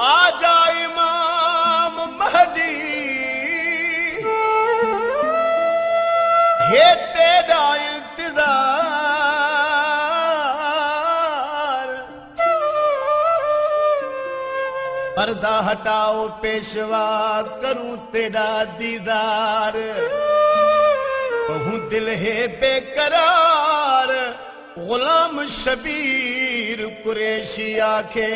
आजाई हटाओ पेशवा करूं तेरा दीदार। बहू दिल हे गुलाम शबीर कुरेशिया के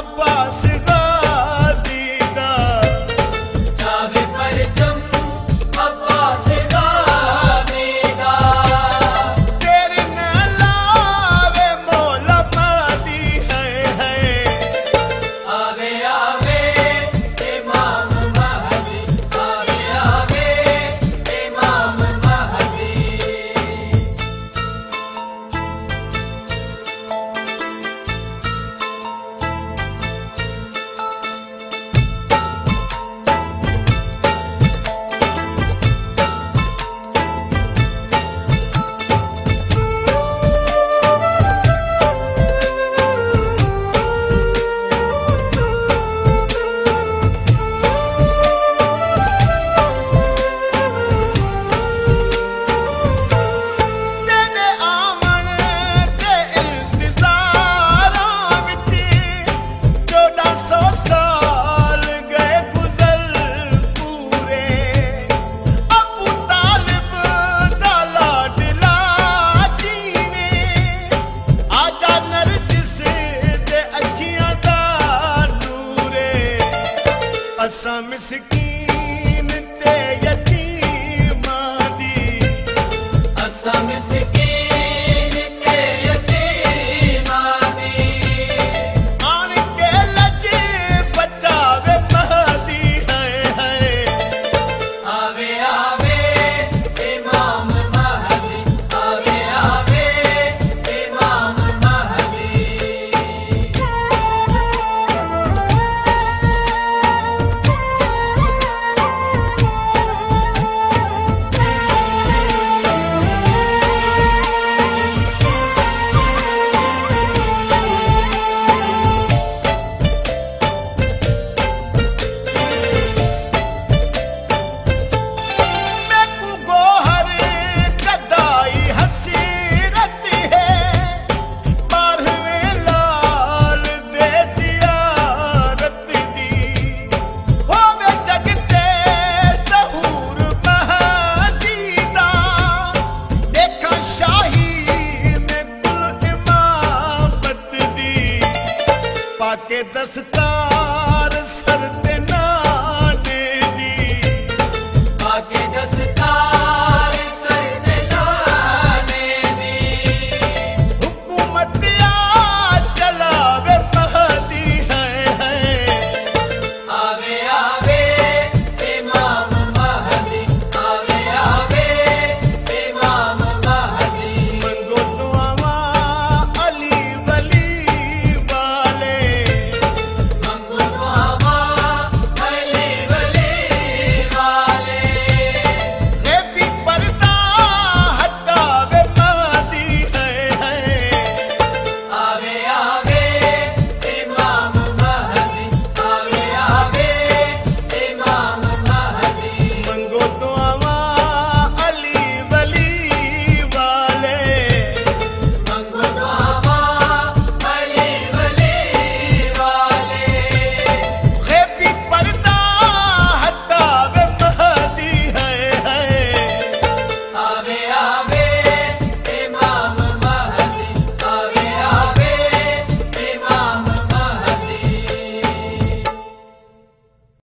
Abbas. ਪਾ ਕੇ ਦਸਤਾ